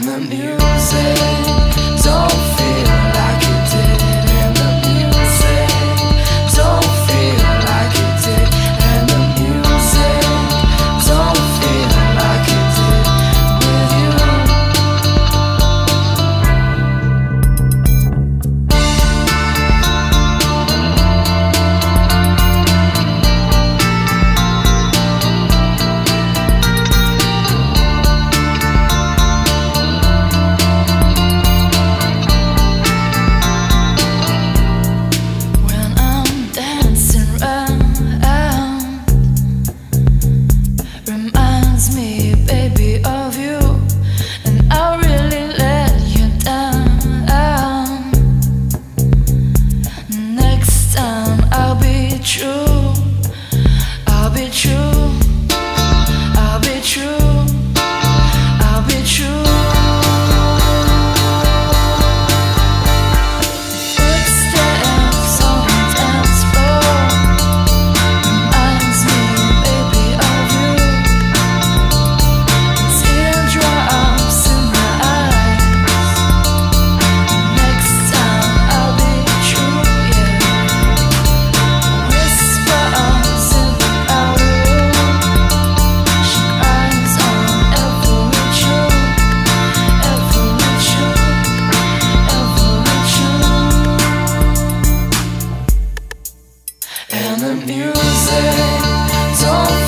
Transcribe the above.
and the music. true. I'll be true. The music. Don't